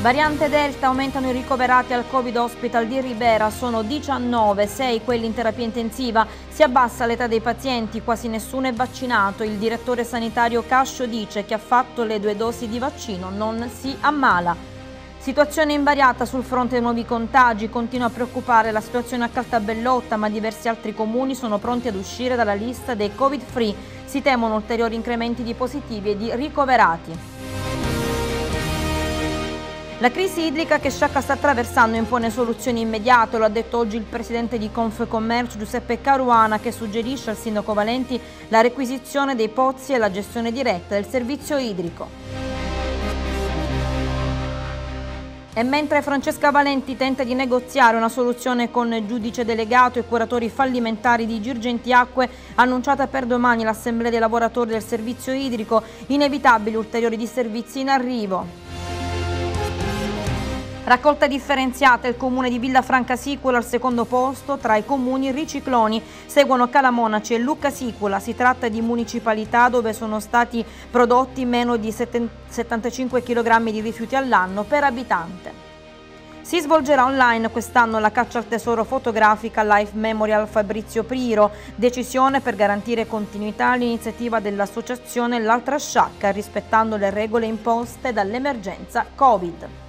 Variante Delta aumentano i ricoverati al Covid Hospital di Ribera, sono 19, 6 quelli in terapia intensiva. Si abbassa l'età dei pazienti, quasi nessuno è vaccinato. Il direttore sanitario Cascio dice che ha fatto le due dosi di vaccino, non si ammala. Situazione invariata sul fronte dei nuovi contagi, continua a preoccupare la situazione a Caltabellotta, ma diversi altri comuni sono pronti ad uscire dalla lista dei Covid free. Si temono ulteriori incrementi di positivi e di ricoverati. La crisi idrica che Sciacca sta attraversando impone soluzioni immediate, lo ha detto oggi il presidente di Confcommercio Giuseppe Caruana che suggerisce al sindaco Valenti la requisizione dei pozzi e la gestione diretta del servizio idrico. E mentre Francesca Valenti tenta di negoziare una soluzione con giudice delegato e curatori fallimentari di Girgenti Acque, annunciata per domani l'assemblea dei lavoratori del servizio idrico, inevitabili ulteriori disservizi in arrivo. Raccolta differenziata, il comune di Villafranca Sicula al secondo posto tra i comuni ricicloni. Seguono Calamonaci e Lucca Sicula. Si tratta di municipalità dove sono stati prodotti meno di 75 kg di rifiuti all'anno per abitante. Si svolgerà online quest'anno la caccia al tesoro fotografica Life Memorial Fabrizio Priro, decisione per garantire continuità all'iniziativa dell'associazione L'Altra Sciacca rispettando le regole imposte dall'emergenza Covid.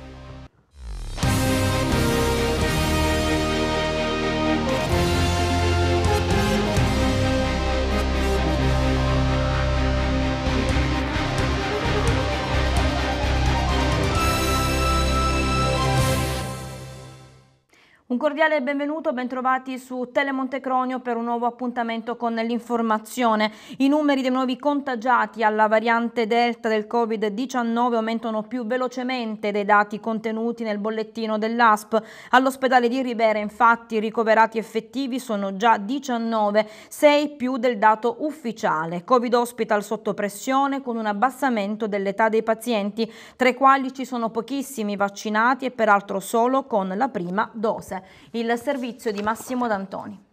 Un cordiale benvenuto, bentrovati su Telemontecronio per un nuovo appuntamento con l'informazione. I numeri dei nuovi contagiati alla variante Delta del Covid-19 aumentano più velocemente dei dati contenuti nel bollettino dell'ASP. All'ospedale di Ribera infatti i ricoverati effettivi sono già 19, 6 più del dato ufficiale. Covid Hospital sotto pressione con un abbassamento dell'età dei pazienti, tra i quali ci sono pochissimi vaccinati e peraltro solo con la prima dose il servizio di Massimo D'Antoni.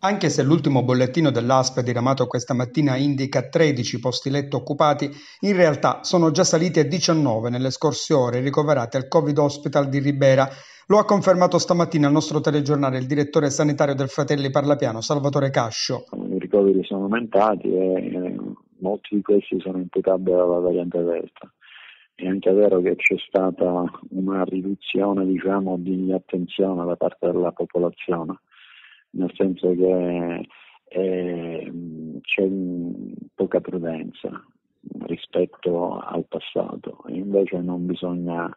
Anche se l'ultimo bollettino dell'ASP diramato questa mattina indica 13 posti letto occupati, in realtà sono già saliti a 19 nelle scorse ore ricoverati al Covid Hospital di Ribera. Lo ha confermato stamattina al nostro telegiornale il direttore sanitario del Fratelli Parlapiano, Salvatore Cascio. I ricoveri sono aumentati e molti di questi sono imputabili alla variante Delta. È anche vero che c'è stata una riduzione diciamo, di attenzione da parte della popolazione, nel senso che eh, c'è poca prudenza rispetto al passato. Invece non bisogna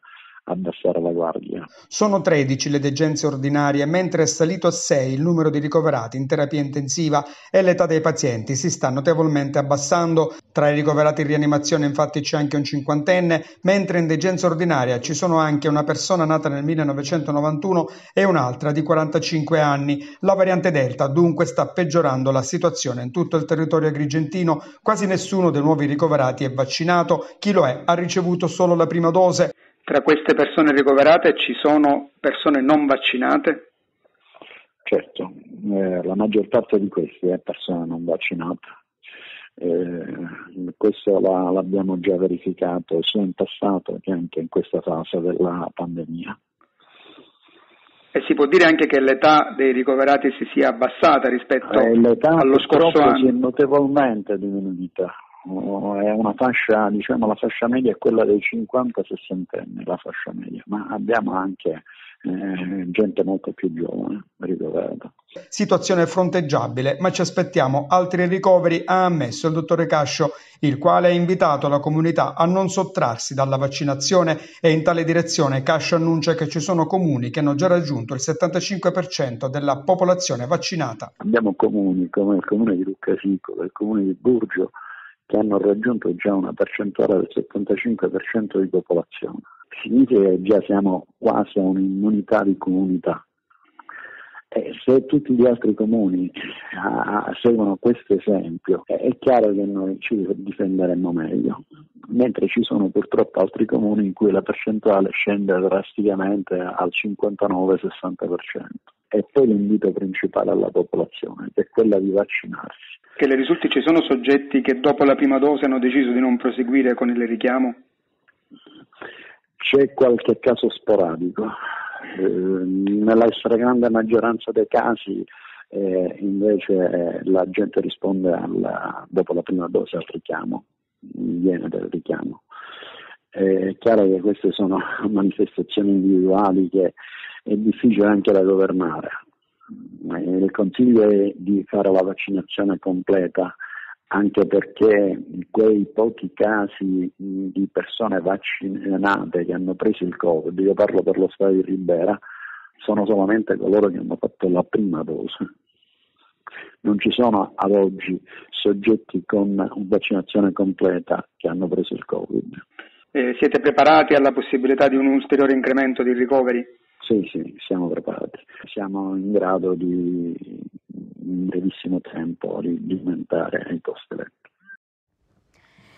abbassare la guardia. Sono 13 le degenze ordinarie, mentre è salito a 6 il numero di ricoverati in terapia intensiva e l'età dei pazienti si sta notevolmente abbassando. Tra i ricoverati in rianimazione infatti c'è anche un cinquantenne, mentre in degenza ordinaria ci sono anche una persona nata nel 1991 e un'altra di 45 anni. La variante Delta dunque sta peggiorando la situazione in tutto il territorio agrigentino, quasi nessuno dei nuovi ricoverati è vaccinato, chi lo è ha ricevuto solo la prima dose. Tra queste persone ricoverate ci sono persone non vaccinate? Certo, eh, la maggior parte di queste è persone non vaccinate. Eh, questo la, l'abbiamo già verificato sia in passato che anche in questa fase della pandemia. E si può dire anche che l'età dei ricoverati si sia abbassata rispetto eh, allo scorso anno? si è notevolmente diminuita è una fascia, diciamo la fascia media è quella dei 50-60 anni, la fascia media, ma abbiamo anche eh, gente molto più giovane ricoverata. Situazione fronteggiabile, ma ci aspettiamo altri ricoveri, ha ammesso il dottore Cascio, il quale ha invitato la comunità a non sottrarsi dalla vaccinazione e in tale direzione Cascio annuncia che ci sono comuni che hanno già raggiunto il 75% della popolazione vaccinata. Abbiamo comuni come il comune di Luccasico, il comune di Burgio, che hanno raggiunto già una percentuale del 75% di popolazione. Significa che già siamo quasi a un'immunità di comunità. E se tutti gli altri comuni ah, seguono questo esempio, è chiaro che noi ci difenderemo meglio, mentre ci sono purtroppo altri comuni in cui la percentuale scende drasticamente al 59-60%. E poi l'invito principale alla popolazione, che è quella di vaccinarsi che le risulti ci sono soggetti che dopo la prima dose hanno deciso di non proseguire con il richiamo? c'è qualche caso sporadico. Eh, nella stragrande maggioranza dei casi eh, invece eh, la gente risponde alla, dopo la prima dose al richiamo, viene del richiamo. È chiaro che queste sono manifestazioni individuali che è difficile anche da governare. Il consiglio è di fare la vaccinazione completa anche perché quei pochi casi di persone vaccinate che hanno preso il Covid, io parlo per lo Stato di Ribera, sono solamente coloro che hanno fatto la prima dose. Non ci sono ad oggi soggetti con vaccinazione completa che hanno preso il Covid. Eh, siete preparati alla possibilità di un ulteriore incremento di ricoveri? Sì, sì, siamo preparati. Siamo in grado di in brevissimo tempo di, aumentare i posti letto.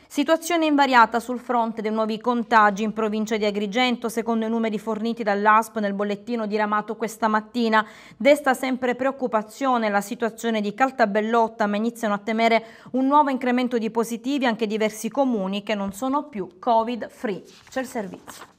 Situazione invariata sul fronte dei nuovi contagi in provincia di Agrigento, secondo i numeri forniti dall'ASP nel bollettino diramato questa mattina. Desta sempre preoccupazione la situazione di Caltabellotta, ma iniziano a temere un nuovo incremento di positivi anche diversi comuni che non sono più Covid-free. C'è il servizio.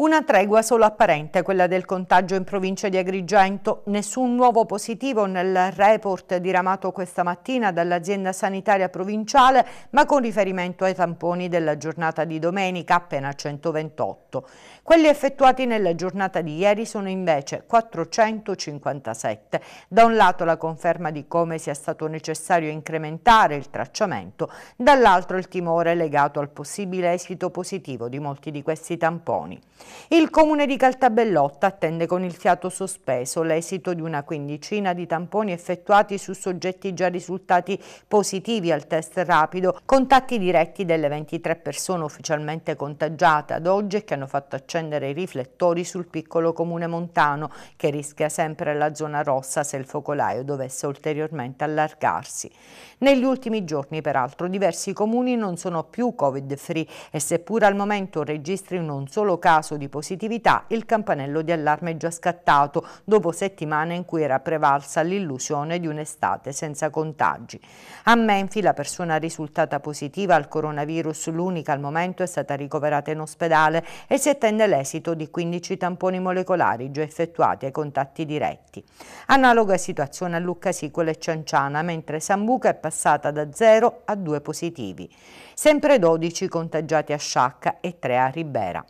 Una tregua solo apparente, quella del contagio in provincia di Agrigento. Nessun nuovo positivo nel report diramato questa mattina dall'azienda sanitaria provinciale, ma con riferimento ai tamponi della giornata di domenica, appena 128. Quelli effettuati nella giornata di ieri sono invece 457. Da un lato la conferma di come sia stato necessario incrementare il tracciamento, dall'altro il timore legato al possibile esito positivo di molti di questi tamponi. Il comune di Caltabellotta attende con il fiato sospeso l'esito di una quindicina di tamponi effettuati su soggetti già risultati positivi al test rapido, contatti diretti delle 23 persone ufficialmente contagiate ad oggi e che hanno fatto accendere i riflettori sul piccolo comune montano che rischia sempre la zona rossa se il focolaio dovesse ulteriormente allargarsi. Negli ultimi giorni peraltro diversi comuni non sono più covid-free e seppur al momento registrino un solo caso di positività il campanello di allarme è già scattato dopo settimane in cui era prevalsa l'illusione di un'estate senza contagi. A Menfi la persona risultata positiva al coronavirus, l'unica al momento, è stata ricoverata in ospedale e si attende l'esito di 15 tamponi molecolari già effettuati ai contatti diretti. Analoga situazione a Luccasicolo e Cianciana, mentre Sambuca è passata da 0 a 2 positivi. Sempre 12 contagiati a Sciacca e 3 a Ribera.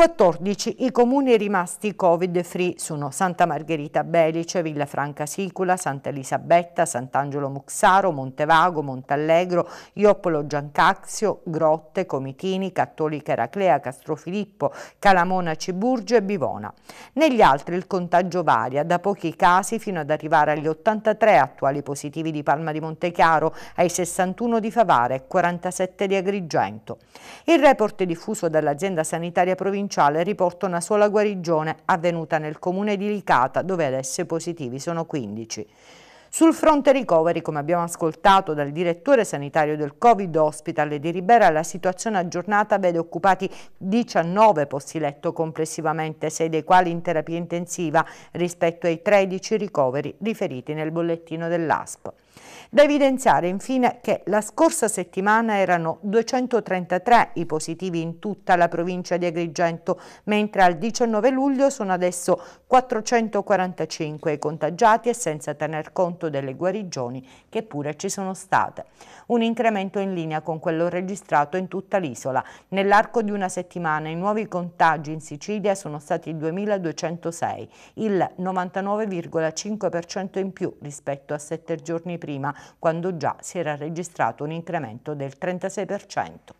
14 i comuni rimasti covid-free sono Santa Margherita Belice, Villafranca Sicula, Santa Elisabetta, Sant'Angelo Muxaro, Montevago, Montallegro, Ioppolo Giancaxio, Grotte, Comitini, Cattolica Eraclea, Castrofilippo, Calamona Ciburgio e Bivona. Negli altri il contagio varia da pochi casi fino ad arrivare agli 83 attuali positivi di Palma di Montechiaro, ai 61 di Favara e 47 di Agrigento. Il report diffuso dall'azienda sanitaria sanitaria provinciale riporta una sola guarigione avvenuta nel comune di Licata dove adesso i positivi sono 15. Sul fronte ricoveri, come abbiamo ascoltato dal direttore sanitario del Covid Hospital di Ribera, la situazione aggiornata vede occupati 19 posti letto complessivamente, 6 dei quali in terapia intensiva rispetto ai 13 ricoveri riferiti nel bollettino dell'ASP. Da evidenziare infine che la scorsa settimana erano 233 i positivi in tutta la provincia di Agrigento, mentre al 19 luglio sono adesso 445 i contagiati e senza tener conto delle guarigioni che pure ci sono state. Un incremento in linea con quello registrato in tutta l'isola. Nell'arco di una settimana i nuovi contagi in Sicilia sono stati 2.206, il 99,5% in più rispetto a sette giorni prima, quando già si era registrato un incremento del 36%.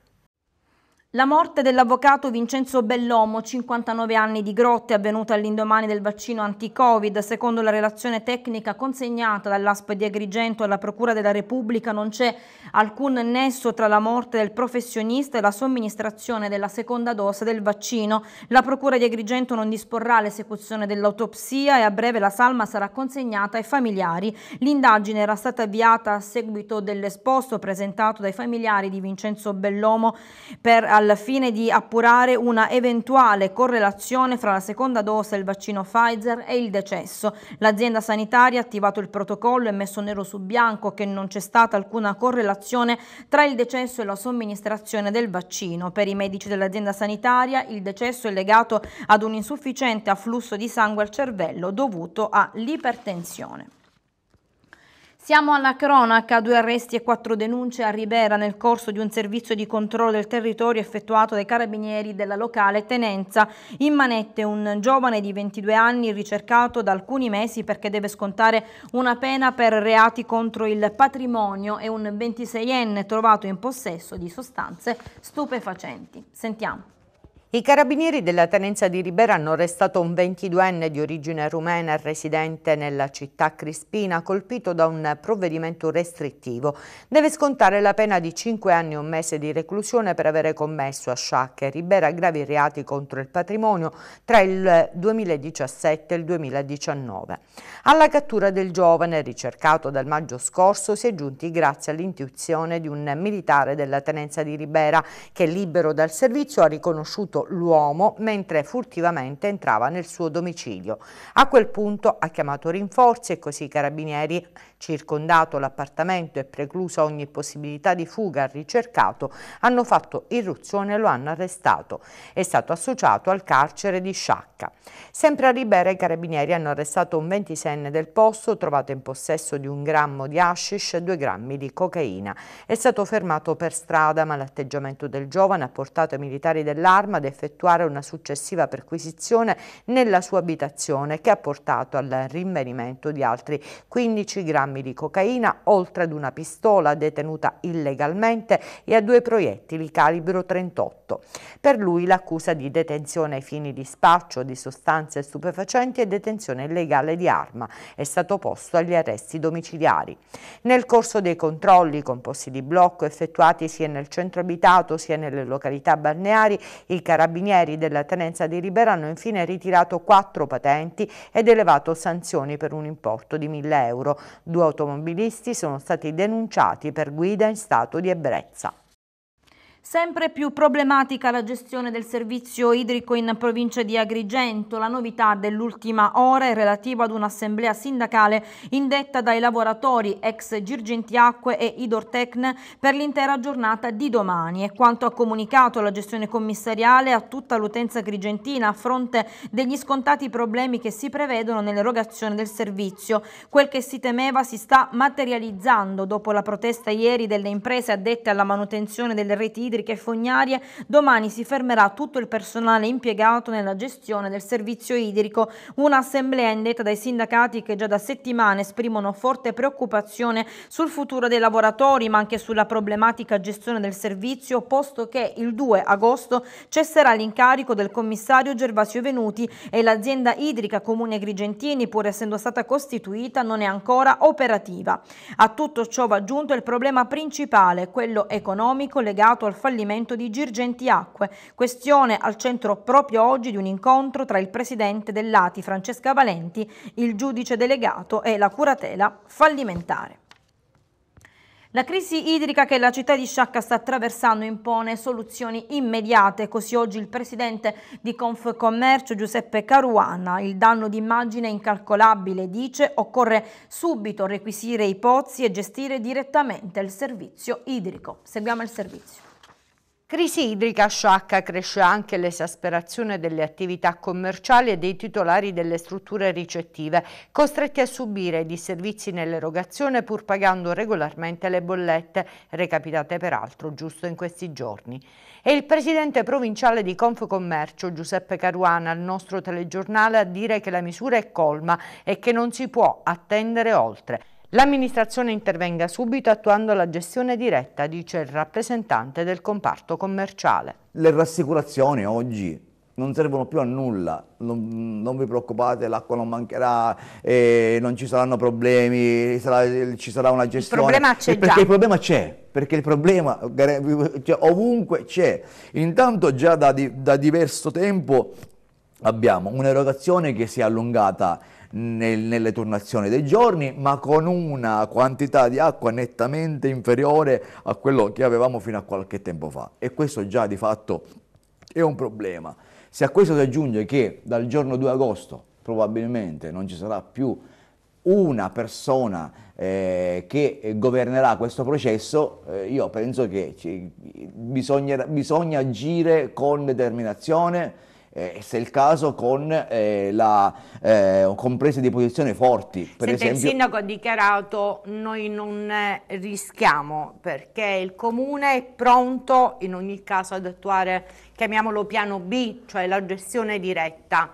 La morte dell'avvocato Vincenzo Bellomo, 59 anni di grotte, avvenuta all'indomani del vaccino anti-Covid. Secondo la relazione tecnica consegnata dall'ASP di Agrigento alla Procura della Repubblica non c'è alcun nesso tra la morte del professionista e la somministrazione della seconda dose del vaccino. La Procura di Agrigento non disporrà l'esecuzione dell'autopsia e a breve la salma sarà consegnata ai familiari. L'indagine era stata avviata a seguito dell'esposto presentato dai familiari di Vincenzo Bellomo per al fine di appurare una eventuale correlazione fra la seconda dose del vaccino Pfizer e il decesso. L'azienda sanitaria ha attivato il protocollo e messo nero su bianco che non c'è stata alcuna correlazione tra il decesso e la somministrazione del vaccino. Per i medici dell'azienda sanitaria il decesso è legato ad un insufficiente afflusso di sangue al cervello dovuto all'ipertensione. Siamo alla cronaca, due arresti e quattro denunce a Ribera nel corso di un servizio di controllo del territorio effettuato dai carabinieri della locale tenenza. In manette un giovane di 22 anni ricercato da alcuni mesi perché deve scontare una pena per reati contro il patrimonio e un 26enne trovato in possesso di sostanze stupefacenti. Sentiamo. I carabinieri della tenenza di Ribera hanno arrestato un 22enne di origine rumena residente nella città crispina colpito da un provvedimento restrittivo. Deve scontare la pena di 5 anni e un mese di reclusione per avere commesso a Sciacca e Ribera gravi reati contro il patrimonio tra il 2017 e il 2019. Alla cattura del giovane ricercato dal maggio scorso si è giunti grazie all'intuizione di un militare della tenenza di Ribera che libero dal servizio ha riconosciuto l'uomo mentre furtivamente entrava nel suo domicilio. A quel punto ha chiamato rinforzi e così i carabinieri, circondato l'appartamento e preclusa ogni possibilità di fuga al ricercato, hanno fatto irruzione e lo hanno arrestato. È stato associato al carcere di Sciacca. Sempre a Ribera i carabinieri hanno arrestato un 26enne del posto trovato in possesso di un grammo di hashish e due grammi di cocaina. È stato fermato per strada ma l'atteggiamento del giovane ha portato i militari dell'arma ad effettuare una successiva perquisizione nella sua abitazione che ha portato al rinvenimento di altri 15 grammi di cocaina oltre ad una pistola detenuta illegalmente e a due proiettili calibro 38. Per lui l'accusa di detenzione ai fini di spaccio di sostanze stupefacenti e detenzione illegale di arma è stato posto agli arresti domiciliari. Nel corso dei controlli composti di blocco effettuati sia nel centro abitato sia nelle località balneari, i carabinieri della tenenza di Ribera hanno infine ritirato quattro patenti ed elevato sanzioni per un importo di 1000 euro. Due automobilisti sono stati denunciati per guida in stato di ebbrezza. Sempre più problematica la gestione del servizio idrico in provincia di Agrigento. La novità dell'ultima ora è relativa ad un'assemblea sindacale indetta dai lavoratori ex Girgenti Acque e Idortecn per l'intera giornata di domani. È quanto ha comunicato la gestione commissariale a tutta l'utenza agrigentina a fronte degli scontati problemi che si prevedono nell'erogazione del servizio. Quel che si temeva si sta materializzando dopo la protesta ieri delle imprese addette alla manutenzione delle reti idriche e fognarie, domani si fermerà tutto il personale impiegato nella gestione del servizio idrico. Un'assemblea indetta dai sindacati che già da settimane esprimono forte preoccupazione sul futuro dei lavoratori, ma anche sulla problematica gestione del servizio, posto che il 2 agosto cesserà l'incarico del commissario Gervasio Venuti e l'azienda idrica Comune Agrigentini, pur essendo stata costituita, non è ancora operativa. A tutto ciò va aggiunto il problema principale, quello economico legato al fallimento di Girgenti Acque, questione al centro proprio oggi di un incontro tra il presidente dell'ATI Francesca Valenti, il giudice delegato e la curatela fallimentare. La crisi idrica che la città di Sciacca sta attraversando impone soluzioni immediate, così oggi il presidente di Confcommercio Giuseppe Caruana, il danno d'immagine è incalcolabile, dice occorre subito requisire i pozzi e gestire direttamente il servizio idrico. Seguiamo il servizio. Crisi idrica sciacca cresce anche l'esasperazione delle attività commerciali e dei titolari delle strutture ricettive, costretti a subire disservizi nell'erogazione pur pagando regolarmente le bollette, recapitate peraltro giusto in questi giorni. E il presidente provinciale di Confcommercio Giuseppe Caruana al nostro telegiornale a dire che la misura è colma e che non si può attendere oltre. L'amministrazione intervenga subito attuando la gestione diretta, dice il rappresentante del comparto commerciale. Le rassicurazioni oggi non servono più a nulla, non, non vi preoccupate, l'acqua non mancherà, eh, non ci saranno problemi, sarà, ci sarà una gestione. Il problema c'è già. Perché il problema c'è, perché il problema cioè, ovunque c'è. Intanto già da, da diverso tempo abbiamo un'erogazione che si è allungata nel, nelle turnazioni dei giorni, ma con una quantità di acqua nettamente inferiore a quello che avevamo fino a qualche tempo fa. E questo già di fatto è un problema. Se a questo si aggiunge che dal giorno 2 agosto probabilmente non ci sarà più una persona eh, che governerà questo processo, eh, io penso che ci, bisogna, bisogna agire con determinazione, eh, se è il caso con, eh, la, eh, con prese di posizione forti. Per Senta, esempio... il sindaco ha dichiarato noi non rischiamo perché il comune è pronto in ogni caso ad attuare, chiamiamolo piano B, cioè la gestione diretta.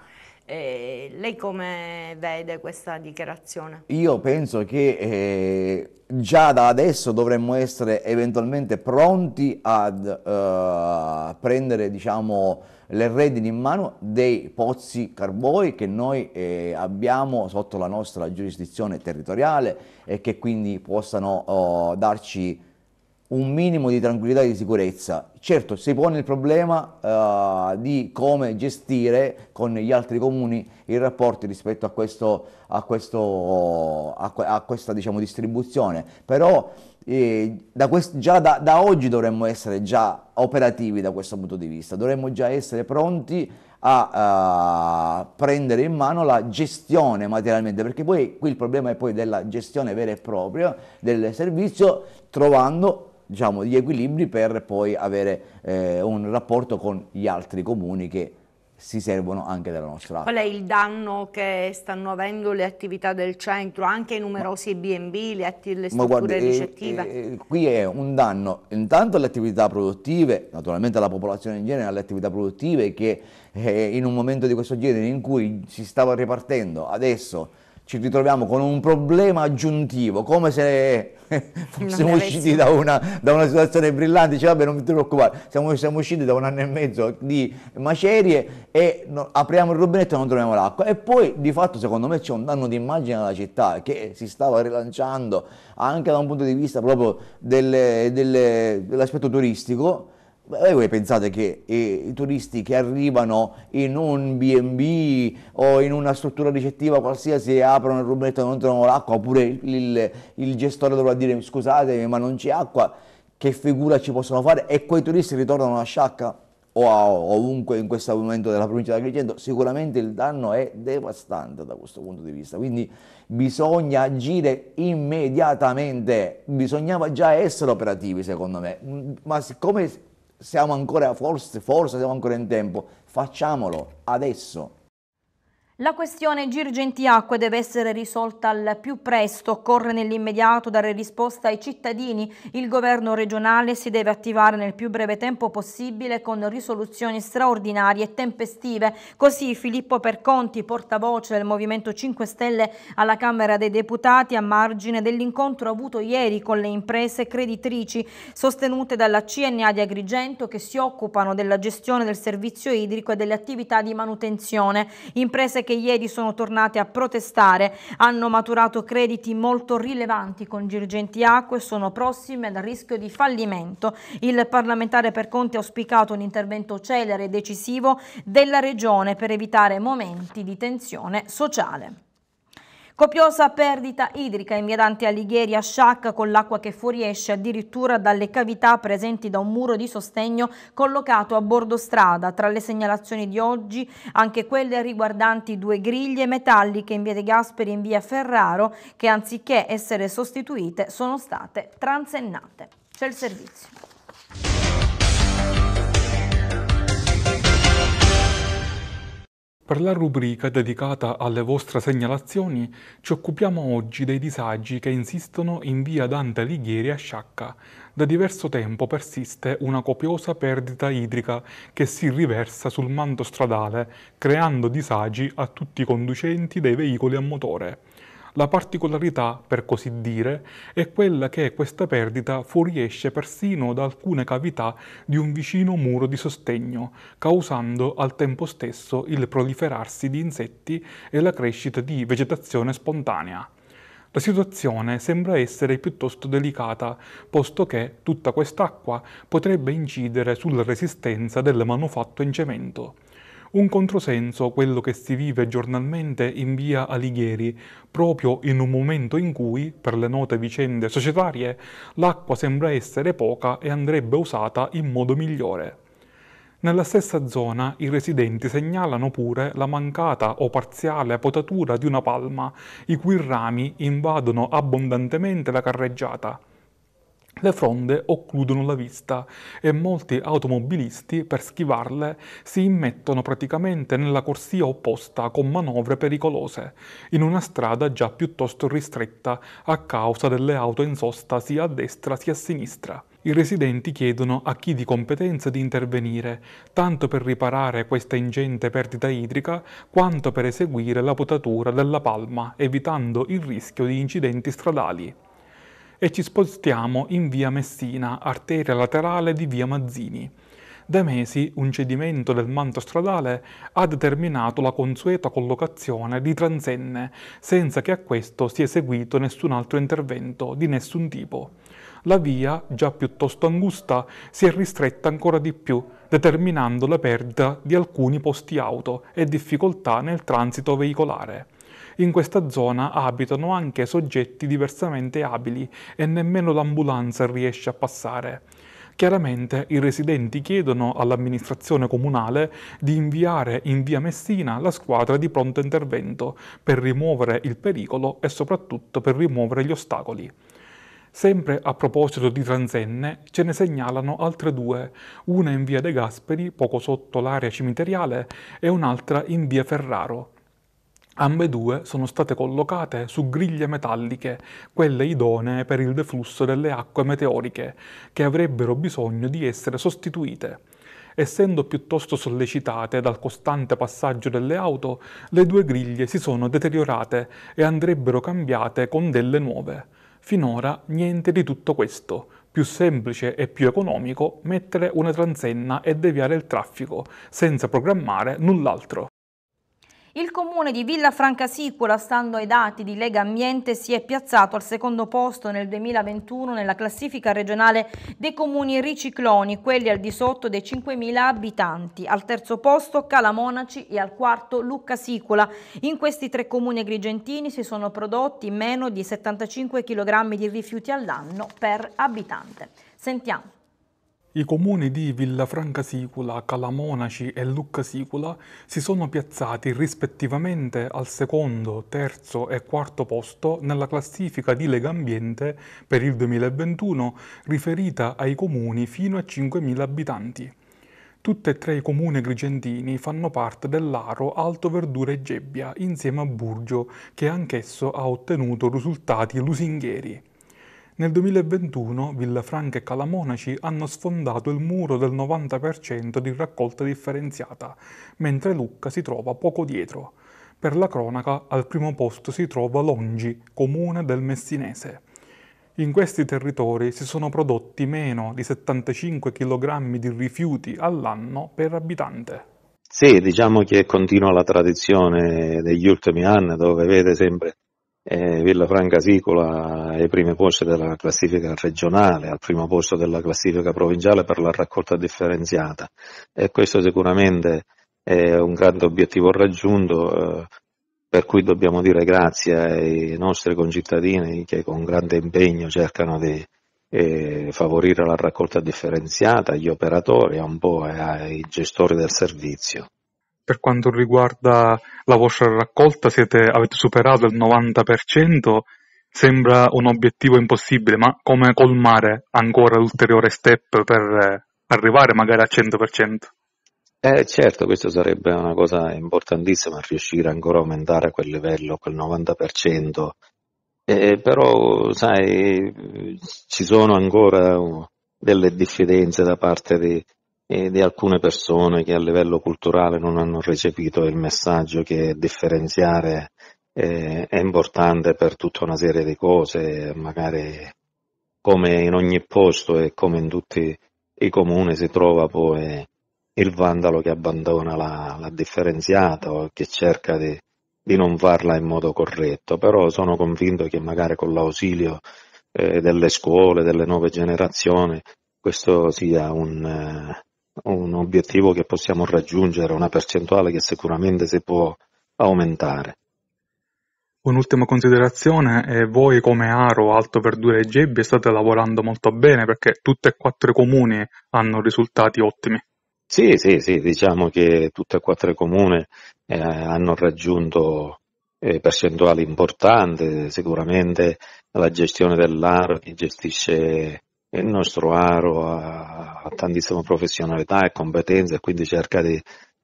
Eh, lei come vede questa dichiarazione? Io penso che eh, già da adesso dovremmo essere eventualmente pronti ad eh, prendere diciamo, le redini in mano dei pozzi carboi che noi eh, abbiamo sotto la nostra giurisdizione territoriale e che quindi possano oh, darci un minimo di tranquillità e di sicurezza. Certo, si pone il problema uh, di come gestire con gli altri comuni i rapporti rispetto a, questo, a, questo, a, a questa diciamo, distribuzione, però da quest, già da, da, oggi dovremmo essere già operativi da questo punto di vista, dovremmo già essere pronti a uh, prendere in mano la gestione materialmente, perché poi qui il problema è poi della gestione vera e propria del servizio, trovando diciamo, gli equilibri per poi avere eh, un rapporto con gli altri comuni che si servono anche della nostra acqua. Qual è il danno che stanno avendo le attività del centro, anche i numerosi B&B, le, le strutture guarda, ricettive? Eh, eh, qui è un danno intanto alle attività produttive, naturalmente alla popolazione in genere, alle attività produttive che eh, in un momento di questo genere in cui si stava ripartendo, adesso ci ritroviamo con un problema aggiuntivo, come se fossimo usciti da una, da una, situazione brillante, dice vabbè non ti preoccupare, siamo, siamo, usciti da un anno e mezzo di macerie e no, apriamo il rubinetto e non troviamo l'acqua. E poi di fatto secondo me c'è un danno di immagine alla città che si stava rilanciando anche da un punto di vista proprio dell'aspetto turistico Beh, voi pensate che eh, i turisti che arrivano in un B&B o in una struttura ricettiva qualsiasi aprono il rubinetto e non trovano l'acqua oppure il, il, il, gestore dovrà dire scusatemi ma non c'è acqua, che figura ci possono fare? E quei turisti ritornano a Sciacca o a, ovunque in questo momento della provincia di Agrigento, sicuramente il danno è devastante da questo punto di vista, quindi bisogna agire immediatamente, bisognava già essere operativi secondo me, ma siccome siamo ancora, forse, forse siamo ancora in tempo, facciamolo adesso. La questione Girgenti Acque deve essere risolta al più presto, occorre nell'immediato dare risposta ai cittadini. Il governo regionale si deve attivare nel più breve tempo possibile con risoluzioni straordinarie e tempestive. Così Filippo Perconti, portavoce del Movimento 5 Stelle alla Camera dei Deputati, a margine dell'incontro avuto ieri con le imprese creditrici sostenute dalla CNA di Agrigento che si occupano della gestione del servizio idrico e delle attività di manutenzione. Imprese che ieri sono tornate a protestare, hanno maturato crediti molto rilevanti con Girgenti Acque e sono prossime al rischio di fallimento. Il parlamentare per Conte ha auspicato un intervento celere e decisivo della Regione per evitare momenti di tensione sociale. Copiosa perdita idrica in via Dante Alighieri a Sciacca con l'acqua che fuoriesce addirittura dalle cavità presenti da un muro di sostegno collocato a bordo strada. Tra le segnalazioni di oggi anche quelle riguardanti due griglie metalliche in via De Gasperi e in via Ferraro che anziché essere sostituite sono state transennate. C'è il servizio. Per la rubrica dedicata alle vostre segnalazioni ci occupiamo oggi dei disagi che insistono in via Dante Alighieri a Sciacca. Da diverso tempo persiste una copiosa perdita idrica che si riversa sul manto stradale, creando disagi a tutti i conducenti dei veicoli a motore. La particolarità, per così dire, è quella che questa perdita fuoriesce persino da alcune cavità di un vicino muro di sostegno, causando al tempo stesso il proliferarsi di insetti e la crescita di vegetazione spontanea. La situazione sembra essere piuttosto delicata, posto che tutta quest'acqua potrebbe incidere sulla resistenza del manufatto in cemento. Un controsenso quello che si vive giornalmente in via Alighieri, proprio in un momento in cui, per le note vicende societarie, l'acqua sembra essere poca e andrebbe usata in modo migliore. Nella stessa zona i residenti segnalano pure la mancata o parziale potatura di una palma, i cui rami invadono abbondantemente la carreggiata. Le fronde occludono la vista e molti automobilisti, per schivarle, si immettono praticamente nella corsia opposta con manovre pericolose, in una strada già piuttosto ristretta a causa delle auto in sosta sia a destra sia a sinistra. I residenti chiedono a chi di competenza di intervenire, tanto per riparare questa ingente perdita idrica, quanto per eseguire la potatura della palma, evitando il rischio di incidenti stradali e ci spostiamo in via Messina, arteria laterale di via Mazzini. Da mesi un cedimento del manto stradale ha determinato la consueta collocazione di transenne, senza che a questo sia seguito nessun altro intervento di nessun tipo. La via, già piuttosto angusta, si è ristretta ancora di più, determinando la perdita di alcuni posti auto e difficoltà nel transito veicolare. In questa zona abitano anche soggetti diversamente abili e nemmeno l'ambulanza riesce a passare. Chiaramente i residenti chiedono all'amministrazione comunale di inviare in via Messina la squadra di pronto intervento per rimuovere il pericolo e soprattutto per rimuovere gli ostacoli. Sempre a proposito di transenne, ce ne segnalano altre due, una in via De Gasperi, poco sotto l'area cimiteriale, e un'altra in via Ferraro. Ambedue sono state collocate su griglie metalliche, quelle idonee per il deflusso delle acque meteoriche, che avrebbero bisogno di essere sostituite. Essendo piuttosto sollecitate dal costante passaggio delle auto, le due griglie si sono deteriorate e andrebbero cambiate con delle nuove. Finora niente di tutto questo. Più semplice e più economico mettere una transenna e deviare il traffico, senza programmare null'altro. Il comune di Villa Francasicula, stando ai dati di Lega Ambiente, si è piazzato al secondo posto nel 2021 nella classifica regionale dei comuni ricicloni, quelli al di sotto dei 5.000 abitanti. Al terzo posto Calamonaci e al quarto Lucca Sicula. In questi tre comuni agrigentini si sono prodotti meno di 75 kg di rifiuti all'anno per abitante. Sentiamo. I comuni di Villafranca Sicula, Calamonaci e Lucca Sicula si sono piazzati rispettivamente al secondo, terzo e quarto posto nella classifica di Lega Ambiente per il 2021 riferita ai comuni fino a 5.000 abitanti. Tutte e tre i comuni agrigentini fanno parte dell'Aro Alto Verdura e Gebbia insieme a Burgio che anch'esso ha ottenuto risultati lusinghieri. Nel 2021 Villafranca e Calamonaci hanno sfondato il muro del 90% di raccolta differenziata, mentre Lucca si trova poco dietro. Per la cronaca, al primo posto si trova Longi, comune del Messinese. In questi territori si sono prodotti meno di 75 kg di rifiuti all'anno per abitante. Sì, diciamo che continua la tradizione degli ultimi anni dove vede sempre eh, Villafranca Sicola ai primi posti della classifica regionale, al primo posto della classifica provinciale per la raccolta differenziata. E questo sicuramente è un grande obiettivo raggiunto eh, per cui dobbiamo dire grazie ai nostri concittadini che con grande impegno cercano di eh, favorire la raccolta differenziata, agli operatori, un po' ai gestori del servizio per quanto riguarda la vostra raccolta siete, avete superato il 90%, sembra un obiettivo impossibile, ma come colmare ancora l'ulteriore step per arrivare magari al 100%? Eh, certo, questo sarebbe una cosa importantissima, riuscire ancora a aumentare quel livello, quel 90%, eh, però sai, ci sono ancora delle diffidenze da parte di, e di alcune persone che a livello culturale non hanno recepito il messaggio che differenziare eh, è importante per tutta una serie di cose, magari come in ogni posto e come in tutti i comuni si trova poi il vandalo che abbandona la, la differenziata o che cerca di, di, non farla in modo corretto, però sono convinto che magari con l'ausilio eh, delle scuole, delle nuove generazioni, questo sia un, un obiettivo che possiamo raggiungere, una percentuale che sicuramente si può aumentare. Un'ultima considerazione, eh, voi come Aro Alto Verdure e Gebbi state lavorando molto bene perché tutti e quattro i comuni hanno risultati ottimi. Sì, sì, sì, diciamo che tutti e quattro i comuni eh, hanno raggiunto eh, percentuali importanti, sicuramente la gestione dell'Aro, chi gestisce il nostro Aro ha, tantissime professionalità e competenze e quindi cerca di,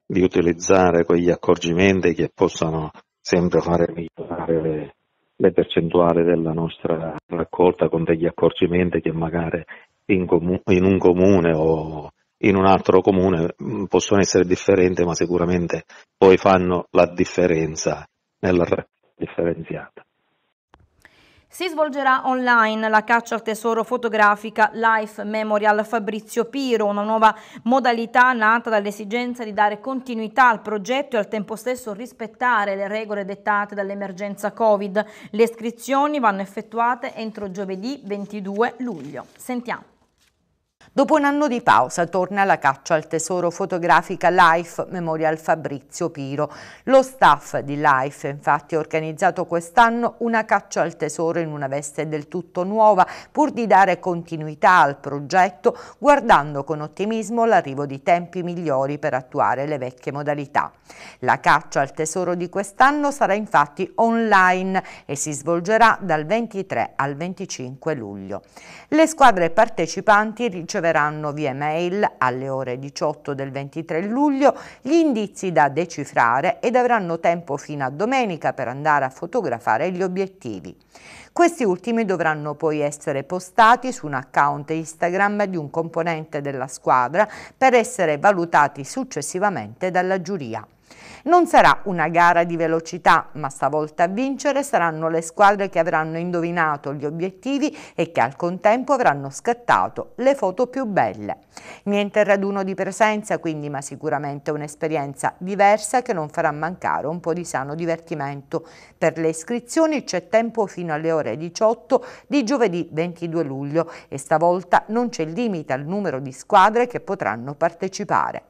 di utilizzare quegli accorgimenti che possano sempre fare migliorare le, le percentuali della nostra raccolta con degli accorgimenti che magari in, comu- in un comune o in un altro comune mm, possono essere differenti, ma sicuramente poi fanno la differenza nella raccolta differenziata. Si svolgerà online la caccia al tesoro fotografica Life Memorial Fabrizio Piro, una nuova modalità nata dall'esigenza di dare continuità al progetto e al tempo stesso rispettare le regole dettate dall'emergenza Covid. Le iscrizioni vanno effettuate entro giovedì 22 luglio. Sentiamo. Dopo un anno di pausa torna la caccia al tesoro fotografica Life Memorial Fabrizio Piro. Lo staff di Life infatti ha organizzato quest'anno una caccia al tesoro in una veste del tutto nuova pur di dare continuità al progetto guardando con ottimismo l'arrivo di tempi migliori per attuare le vecchie modalità. La caccia al tesoro di quest'anno sarà infatti online e si svolgerà dal 23 al 25 luglio. Le squadre partecipanti riceveranno riceveranno via mail alle ore 18 del 23 luglio gli indizi da decifrare ed avranno tempo fino a domenica per andare a fotografare gli obiettivi. Questi ultimi dovranno poi essere postati su un account Instagram di un componente della squadra per essere valutati successivamente dalla giuria. Non sarà una gara di velocità, ma stavolta a vincere saranno le squadre che avranno indovinato gli obiettivi e che al contempo avranno scattato le foto più belle. Niente raduno di presenza quindi, ma sicuramente un'esperienza diversa che non farà mancare un po' di sano divertimento. Per le iscrizioni c'è tempo fino alle ore 18 di giovedì 22 luglio e stavolta non c'è limite al numero di squadre che potranno partecipare.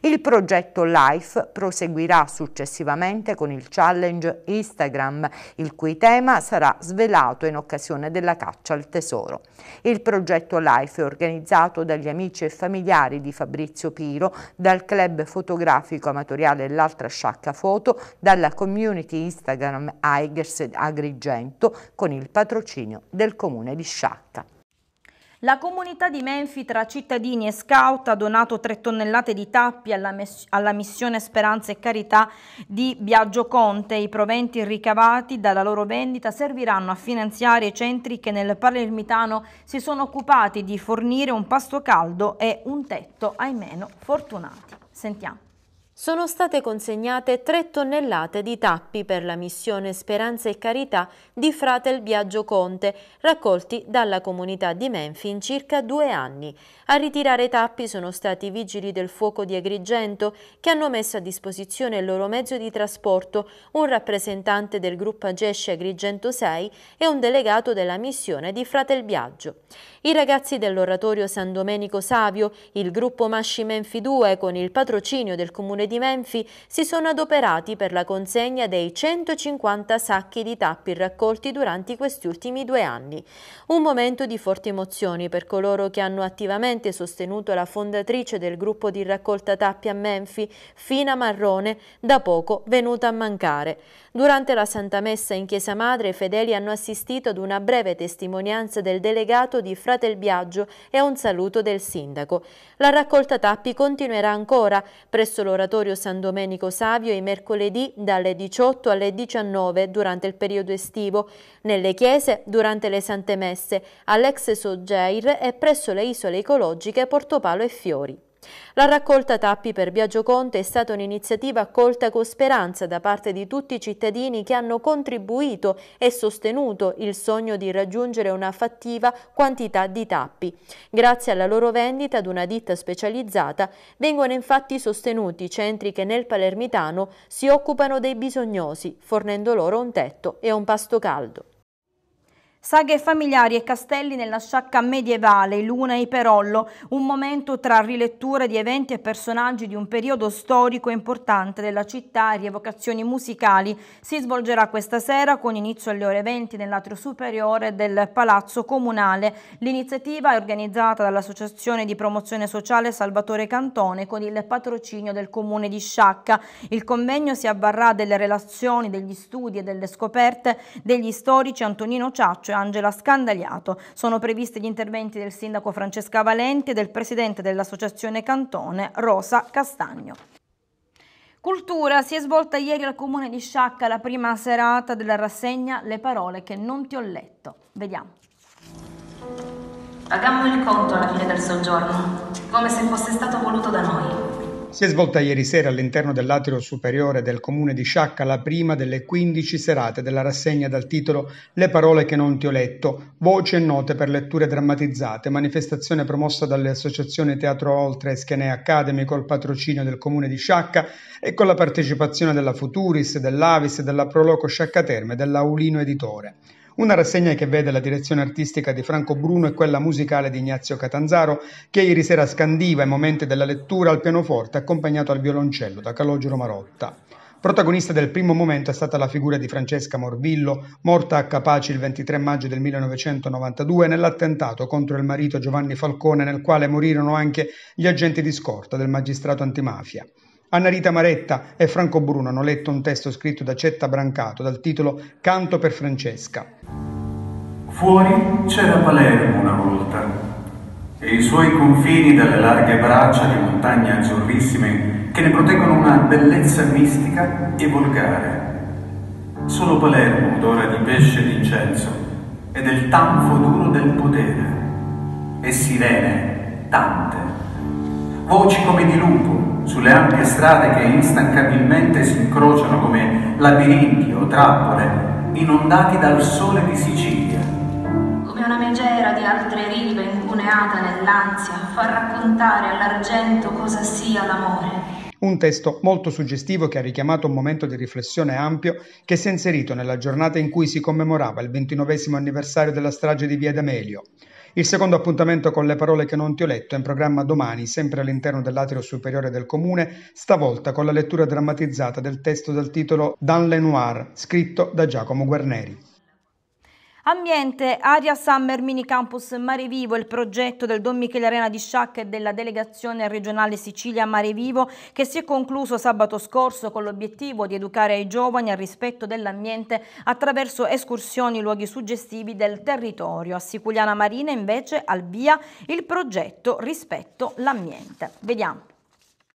Il progetto LIFE proseguirà successivamente con il challenge Instagram, il cui tema sarà svelato in occasione della caccia al tesoro. Il progetto LIFE è organizzato dagli amici e familiari di Fabrizio Piro, dal club fotografico amatoriale L'Altra Sciacca Foto, dalla community Instagram Aigers Agrigento con il patrocinio del comune di Sciacca. La comunità di Menfi tra cittadini e scout ha donato 3 tonnellate di tappi alla, alla, missione Speranza e Carità di Biagio Conte. I proventi ricavati dalla loro vendita serviranno a finanziare i centri che nel Palermitano si sono occupati di fornire un pasto caldo e un tetto ai meno fortunati. Sentiamo sono state consegnate 3 tonnellate di tappi per la missione Speranza e Carità di Fratel Biagio Conte, raccolti dalla comunità di Menfi in circa due anni. A ritirare i tappi sono stati i vigili del fuoco di Agrigento che hanno messo a disposizione il loro mezzo di trasporto, un rappresentante del gruppo Agesce Agrigento 6 e un delegato della missione di Fratel Biagio. I ragazzi dell'oratorio San Domenico Savio, il gruppo Masci Menfi 2 con il patrocinio del comune di Menfi si sono adoperati per la consegna dei 150 sacchi di tappi raccolti durante questi ultimi due anni. Un momento di forti emozioni per coloro che hanno attivamente sostenuto la fondatrice del gruppo di raccolta tappi a Menfi, Fina Marrone, da poco venuta a mancare. Durante la Santa Messa in Chiesa Madre i fedeli hanno assistito ad una breve testimonianza del delegato di Fratel Biagio e a un saluto del sindaco. La raccolta tappi continuerà ancora presso l'oratorio San Domenico Savio i mercoledì dalle 18 alle 19 durante il periodo estivo, nelle chiese durante le Sante Messe, all'ex Soggeir e presso le isole ecologiche Portopalo e Fiori. La raccolta tappi per Biagio Conte è stata un'iniziativa accolta con speranza da parte di tutti i cittadini che hanno contribuito e sostenuto il sogno di raggiungere una fattiva quantità di tappi. Grazie alla loro vendita ad una ditta specializzata vengono infatti sostenuti centri che nel Palermitano si occupano dei bisognosi, fornendo loro un tetto e un pasto caldo. Saghe familiari e castelli nella sciacca medievale, Luna e Perollo, un momento tra riletture di eventi e personaggi di un periodo storico importante della città e rievocazioni musicali. Si svolgerà questa sera con inizio alle ore 20 nell'atrio superiore del Palazzo Comunale. L'iniziativa è organizzata dall'Associazione di Promozione Sociale Salvatore Cantone con il patrocinio del Comune di Sciacca. Il convegno si avvarrà delle relazioni, degli studi e delle scoperte degli storici Antonino Ciaccio e Angela Scandagliato. Sono previsti gli interventi del sindaco Francesca Valenti e del presidente dell'Associazione Cantone Rosa Castagno. Cultura, si è svolta ieri al comune di Sciacca la prima serata della rassegna Le parole che non ti ho letto. Vediamo. Pagammo il conto alla fine del soggiorno, come se fosse stato voluto da noi. Si è svolta ieri sera all'interno dell'atrio superiore del comune di Sciacca la prima delle 15 serate della rassegna dal titolo Le parole che non ti ho letto, voci e note per letture drammatizzate, manifestazione promossa dalle associazioni Teatro Oltre e Schenè Academy col patrocinio del comune di Sciacca e con la partecipazione della Futuris, dell'Avis, della Proloco Sciacca Terme e dell'Aulino Editore. Una rassegna che vede la direzione artistica di Franco Bruno e quella musicale di Ignazio Catanzaro, che ieri sera scandiva i momenti della lettura al pianoforte accompagnato al violoncello da Calogero Marotta. Protagonista del primo momento è stata la figura di Francesca Morvillo, morta a Capaci il 23 maggio del 1992 nell'attentato contro il marito Giovanni Falcone nel quale morirono anche gli agenti di scorta del magistrato antimafia. Anna Rita Maretta e Franco Bruno hanno letto un testo scritto da Cetta Brancato dal titolo Canto per Francesca. Fuori c'era Palermo una volta e i suoi confini dalle larghe braccia di montagne azzurrissime che ne proteggono una bellezza mistica e volgare. Solo Palermo odora di pesce e di incenso e del tanfo duro del potere e sirene tante, voci come di lupo sulle ampie strade che instancabilmente si incrociano come labirinti o trappole inondati dal sole di Sicilia. Come una megera di altre rive incuneata nell'ansia fa raccontare all'argento cosa sia l'amore. Un testo molto suggestivo che ha richiamato un momento di riflessione ampio che si è inserito nella giornata in cui si commemorava il ventinovesimo anniversario della strage di Via D'Amelio. Il secondo appuntamento con le parole che non ti ho letto è in programma domani, sempre all'interno dell'atrio superiore del comune, stavolta con la lettura drammatizzata del testo dal titolo Dans le Noir, scritto da Giacomo Guarneri. Ambiente, Aria Summer Mini Campus Mare Vivo, il progetto del Don Michele Arena di Sciacca e della delegazione regionale Sicilia Mare Vivo che si è concluso sabato scorso con l'obiettivo di educare ai giovani al rispetto dell'ambiente attraverso escursioni in luoghi suggestivi del territorio. A Siculiana Marina invece al via il progetto Rispetto l'ambiente. Vediamo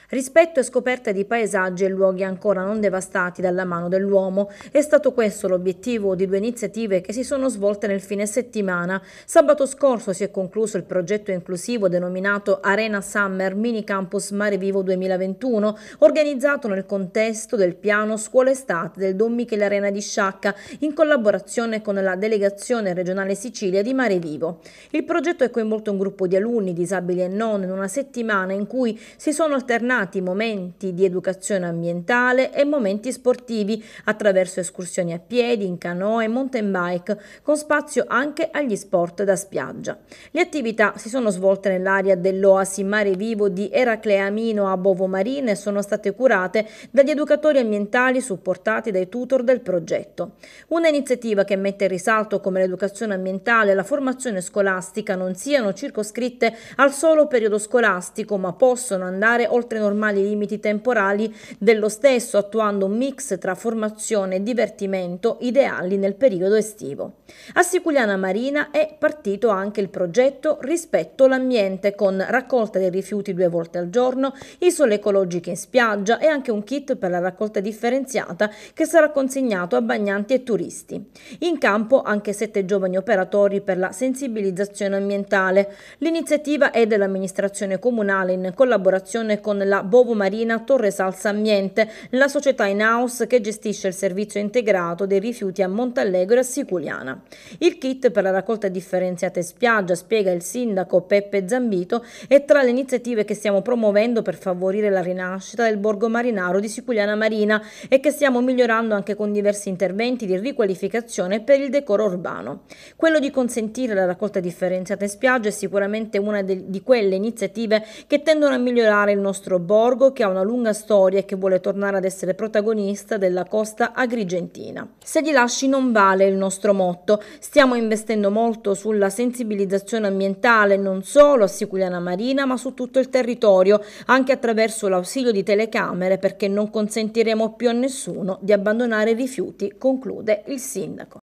rispetto e scoperta di paesaggi e luoghi ancora non devastati dalla mano dell'uomo. È stato questo l'obiettivo di due iniziative che si sono svolte nel fine settimana. Sabato scorso si è concluso il progetto inclusivo denominato Arena Summer Mini Campus Mare Vivo 2021, organizzato nel contesto del piano Scuola Estate del Don Michele Arena di Sciacca in collaborazione con la delegazione regionale Sicilia di Mare Vivo. Il progetto ha coinvolto un gruppo di alunni disabili e non in una settimana in cui si sono alternati alternati momenti di educazione ambientale e momenti sportivi attraverso escursioni a piedi, in canoa e mountain bike, con spazio anche agli sport da spiaggia. Le attività si sono svolte nell'area dell'Oasi Mare Vivo di Eracleamino a Bovo Marine e sono state curate dagli educatori ambientali supportati dai tutor del progetto. Una iniziativa che mette in risalto come l'educazione ambientale e la formazione scolastica non siano circoscritte al solo periodo scolastico, ma possono andare oltre normali limiti temporali dello stesso, attuando un mix tra formazione e divertimento ideali nel periodo estivo. A Siculiana Marina è partito anche il progetto Rispetto l'ambiente con raccolta dei rifiuti due volte al giorno, isole ecologiche in spiaggia e anche un kit per la raccolta differenziata che sarà consegnato a bagnanti e turisti. In campo anche sette giovani operatori per la sensibilizzazione ambientale. L'iniziativa è dell'amministrazione comunale in collaborazione con la Bovo Marina Torre Salsa Ambiente, la società in house che gestisce il servizio integrato dei rifiuti a Montallegro e a Siculiana. Il kit per la raccolta differenziata in spiaggia, spiega il sindaco Peppe Zambito, è tra le iniziative che stiamo promuovendo per favorire la rinascita del borgo marinaro di Siculiana Marina e che stiamo migliorando anche con diversi interventi di riqualificazione per il decoro urbano. Quello di consentire la raccolta differenziata in spiaggia è sicuramente una di quelle iniziative che tendono a migliorare il nostro borgo che ha una lunga storia e che vuole tornare ad essere protagonista della costa agrigentina. Se gli lasci non vale il nostro motto. Stiamo investendo molto sulla sensibilizzazione ambientale non solo a Siculiana Marina ma su tutto il territorio, anche attraverso l'ausilio di telecamere perché non consentiremo più a nessuno di abbandonare rifiuti, conclude il sindaco.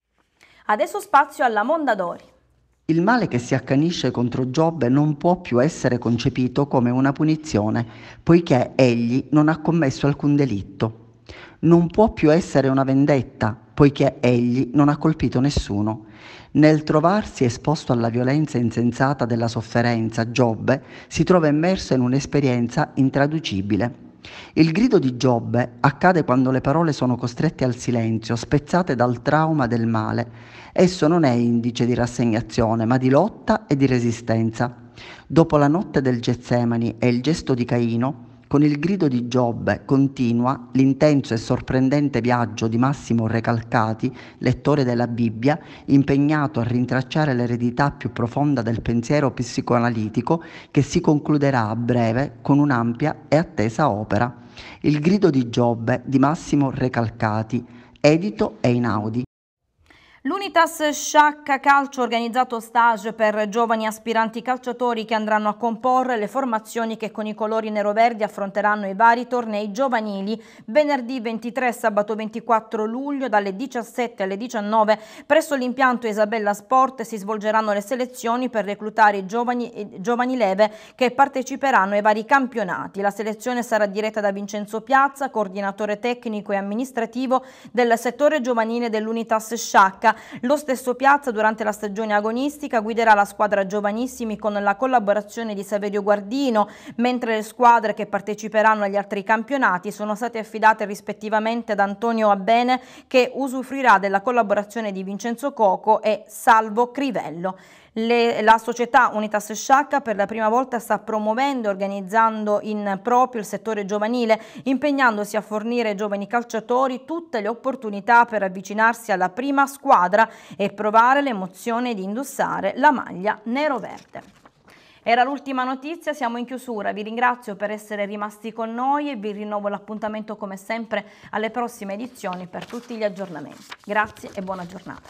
Adesso spazio alla Mondadori. Il male che si accanisce contro Giobbe non può più essere concepito come una punizione, poiché egli non ha commesso alcun delitto. Non può più essere una vendetta, poiché egli non ha colpito nessuno. Nel trovarsi esposto alla violenza insensata della sofferenza, Giobbe si trova immerso in un'esperienza intraducibile. Il grido di Giobbe accade quando le parole sono costrette al silenzio, spezzate dal trauma del male. Esso non è indice di rassegnazione, ma di lotta e di resistenza. Dopo la notte del Getsemani e il gesto di Caino, con il grido di Giobbe continua l'intenso e sorprendente viaggio di Massimo Recalcati, lettore della Bibbia, impegnato a rintracciare l'eredità più profonda del pensiero psicoanalitico che si concluderà a breve con un'ampia e attesa opera. Il grido di Giobbe di Massimo Recalcati, edito e inaudi. L'Unitas Sciacca Calcio ha organizzato stage per giovani aspiranti calciatori che andranno a comporre le formazioni che con i colori nero-verdi affronteranno i vari tornei giovanili venerdì 23 e sabato 24 luglio dalle 17 alle 19 presso l'impianto Isabella Sport si svolgeranno le selezioni per reclutare i giovani, giovani leve che parteciperanno ai vari campionati. La selezione sarà diretta da Vincenzo Piazza, coordinatore tecnico e amministrativo del settore giovanile dell'Unitas Sciacca lo stesso Piazza durante la stagione agonistica guiderà la squadra giovanissimi con la collaborazione di Saverio Guardino, mentre le squadre che parteciperanno agli altri campionati sono state affidate rispettivamente ad Antonio Abbene che usufruirà della collaborazione di Vincenzo Coco e Salvo Crivello. Le, la società Unitas Sciacca per la prima volta sta promuovendo e organizzando in proprio il settore giovanile, impegnandosi a fornire ai giovani calciatori tutte le opportunità per avvicinarsi alla prima squadra e provare l'emozione di indossare la maglia nero-verde. Era l'ultima notizia, siamo in chiusura, vi ringrazio per essere rimasti con noi e vi rinnovo l'appuntamento come sempre alle prossime edizioni per tutti gli aggiornamenti. Grazie e buona giornata.